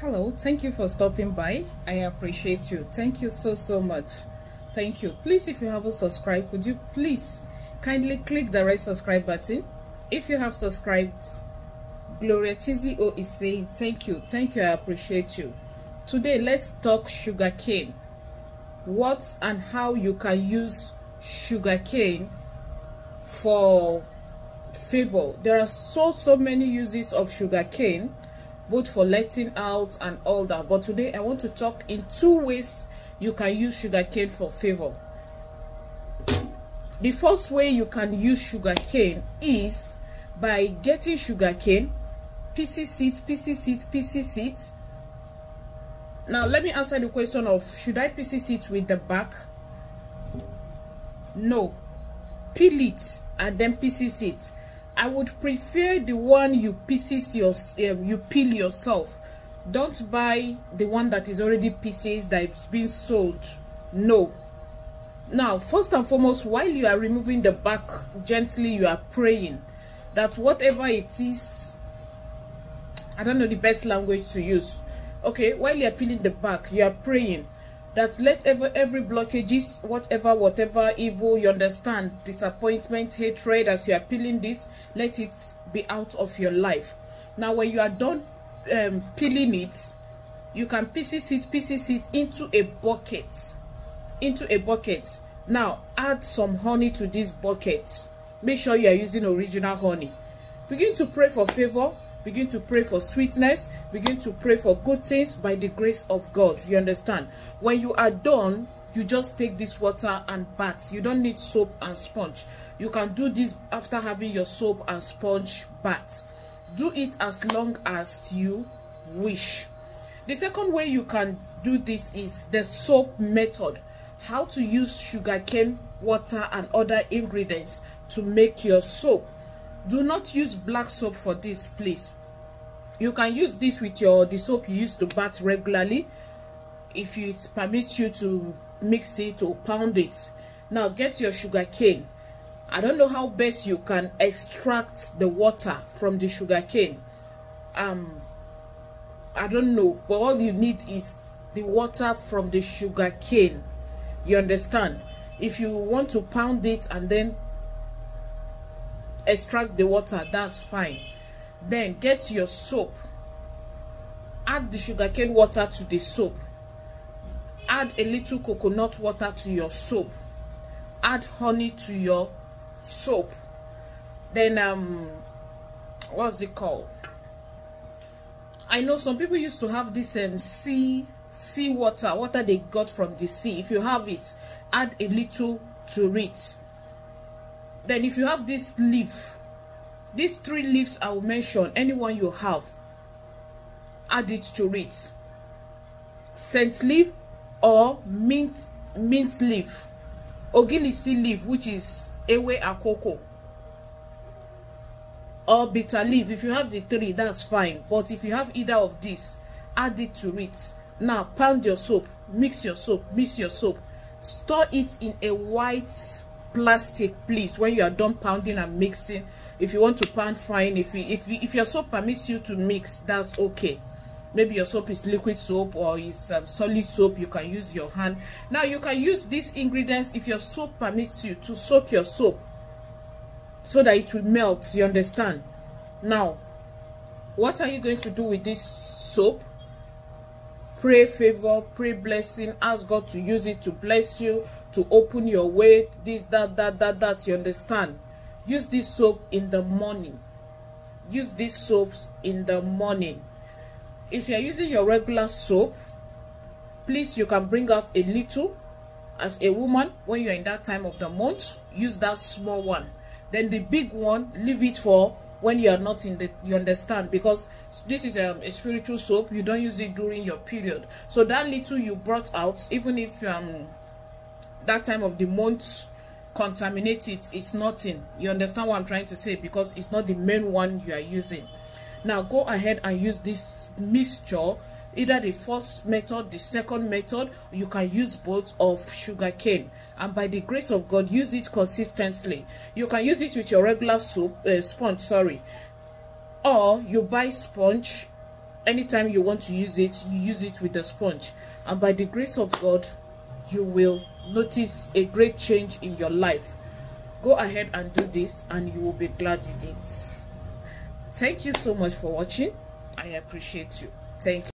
hello thank you for stopping by. I appreciate you. Thank you so so much. Thank you. Please if you haven't subscribed could you please kindly click the red subscribe button? If you have subscribed gloria tzo is saying thank you. Thank you. I appreciate you. Today let's talk sugar cane what and how you can use sugar cane for favor? There are so so many uses of sugar cane both for letting out and all that. But today i want to talk in two ways you can use sugarcane for favor. The first way you can use sugarcane is by getting sugar cane pieces it pieces it pieces it. Now let me answer the question of should i pieces it with the back? No. Peel it and then pieces it I would prefer the one you pieces your um, you peel yourself. Don't buy the one that is already pieces that's been sold. No. Now, first and foremost, while you are removing the back gently, you are praying that whatever it is, I don't know the best language to use. Okay, while you are peeling the back, you are praying that let ever every blockages whatever whatever evil you understand disappointment hatred as you are peeling this let it be out of your life. Now when you are done um, peeling it you can pieces it pieces it into a bucket. Into a bucket. Now add some honey to this bucket. Make sure you are using original honey. Begin to pray for favor begin to pray for sweetness. Begin to pray for good things by the grace of god. You understand? When you are done you just take this water and bath. You don't need soap and sponge. You can do this after having your soap and sponge bath. Do it as long as you wish. The second way you can do this is the soap method. How to use sugarcane water and other ingredients to make your soap. Do not use black soap for this please you can use this with your the soap you use to bath regularly. If it permits you to mix it or pound it. Now get your sugar cane. I don't know how best you can extract the water from the sugar cane. Um i don't know but all you need is the water from the sugar cane. You understand? If you want to pound it and then extract the water that's fine then get your soap. Add the sugarcane water to the soap. Add a little coconut water to your soap. Add honey to your soap. Then um what's it called? I know some people used to have this um sea sea water water they got from the sea. If you have it add a little to it. Then if you have this leaf these three leaves i will mention anyone you have add it to it. Scent leaf or mint mint leaf. Ogilisi leaf which is ewe akoko. Or bitter leaf if you have the three that's fine. But if you have either of these add it to it. Now pound your soap mix your soap mix your soap. Store it in a white plastic please when you are done pounding and mixing if you want to pound fine if you, if you, if your soap permits you to mix that's okay. Maybe your soap is liquid soap or is um, solid soap you can use your hand. Now you can use these ingredients if your soap permits you to soak your soap so that it will melt you understand? Now what are you going to do with this soap pray favor pray blessing. Ask god to use it to bless you to open your way. This that that that that you understand? Use this soap in the morning. Use these soaps in the morning. If you're using your regular soap please you can bring out a little as a woman when you're in that time of the month. Use that small one. Then the big one leave it for when you are not in the you understand because this is um, a spiritual soap you don't use it during your period. So that little you brought out even if um that time of the month contaminate it it's nothing. You understand what i'm trying to say? Because it's not the main one you are using. Now go ahead and use this mixture either the first method the second method you can use both of sugar cane and by the grace of god use it consistently. You can use it with your regular soap uh, sponge sorry. Or you buy sponge. Anytime you want to use it you use it with the sponge. And by the grace of god you will notice a great change in your life. Go ahead and do this and you will be glad you did. Thank you so much for watching. I appreciate you. Thank you